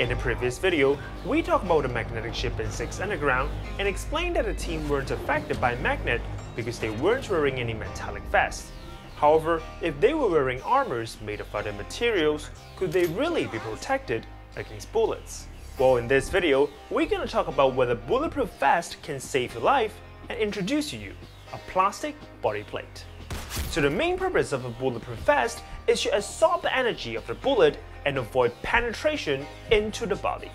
In the previous video, we talked about the magnetic ship in 6 Underground and explained that the team weren't affected by magnet because they weren't wearing any metallic vests. However, if they were wearing armors made of other materials, could they really be protected against bullets? Well, in this video, we're gonna talk about whether bulletproof vest can save your life and introduce to you a plastic body plate. So the main purpose of a bulletproof vest is to absorb the energy of the bullet and avoid penetration into the body.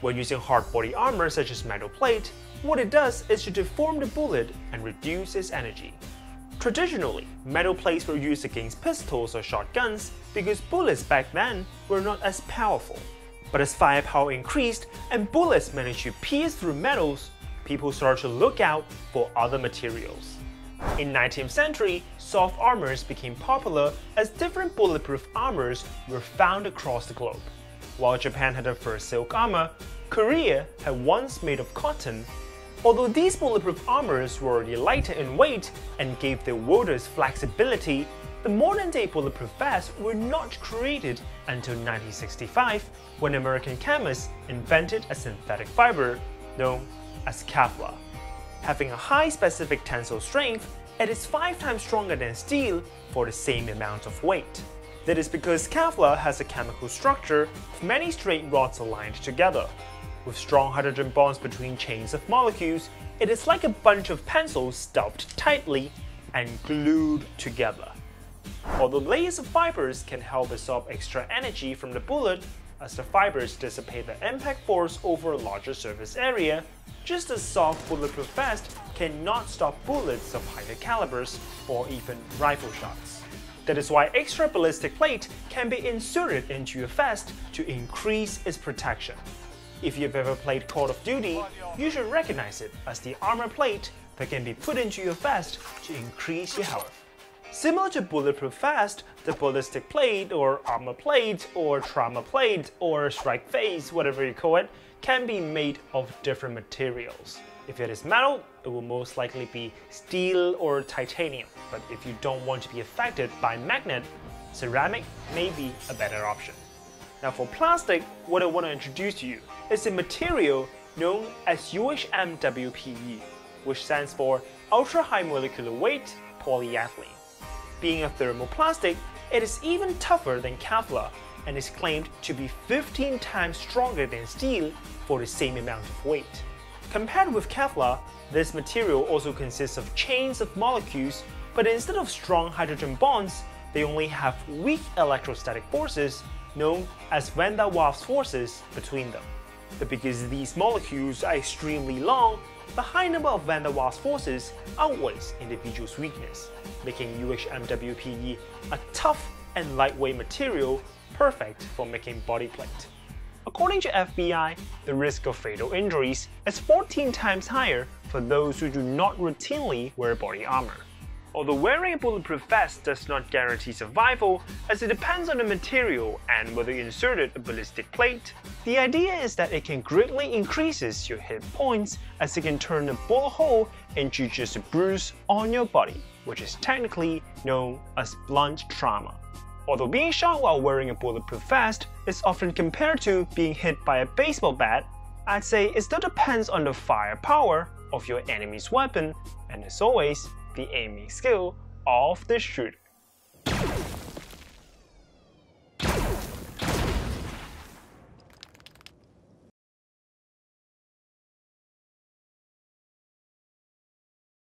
When using hard body armor such as metal plate, what it does is to deform the bullet and reduce its energy. Traditionally, metal plates were used against pistols or shotguns because bullets back then were not as powerful. But as firepower increased and bullets managed to pierce through metals, people started to look out for other materials. In 19th century, soft armors became popular as different bulletproof armors were found across the globe. While Japan had the first silk armor, Korea had ones made of cotton. Although these bulletproof armors were already lighter in weight and gave their wielders flexibility, the modern-day bulletproof vests were not created until 1965 when American chemists invented a synthetic fiber known as Kevlar. Having a high specific tensile strength, it is 5 times stronger than steel for the same amount of weight. That is because Kevlar has a chemical structure of many straight rods aligned together. With strong hydrogen bonds between chains of molecules, it is like a bunch of pencils stuffed tightly and glued together. Although layers of fibers can help absorb extra energy from the bullet, as the fibers dissipate the impact force over a larger surface area, just as soft bulletproof vest cannot stop bullets of higher calibers or even rifle shots. That is why extra ballistic plate can be inserted into your vest to increase its protection. If you've ever played Call of Duty, you should recognize it as the armor plate that can be put into your vest to increase your health. Similar to bulletproof vest, the ballistic plate or armor plate or trauma plate or strike face, whatever you call it, can be made of different materials. If it is metal, it will most likely be steel or titanium, but if you don't want to be affected by magnet, ceramic may be a better option. Now for plastic, what I want to introduce to you is a material known as UHMWPE, which stands for Ultra High Molecular Weight Polyethylene. Being a thermoplastic, it is even tougher than Kevlar and is claimed to be 15 times stronger than steel for the same amount of weight. Compared with Kevlar, this material also consists of chains of molecules, but instead of strong hydrogen bonds, they only have weak electrostatic forces known as van der Waals forces between them. But because these molecules are extremely long, the high number of van der Waals forces outweighs individuals' weakness, making UHMWPE a tough and lightweight material perfect for making body plate. According to FBI, the risk of fatal injuries is 14 times higher for those who do not routinely wear body armor. Although wearing a bulletproof vest does not guarantee survival, as it depends on the material and whether you inserted a ballistic plate, the idea is that it can greatly increases your hit points as it can turn a bullet hole into just a bruise on your body, which is technically known as blunt trauma. Although being shot while wearing a bulletproof vest is often compared to being hit by a baseball bat, I'd say it still depends on the firepower of your enemy's weapon and as always, the aiming skill of the shooter.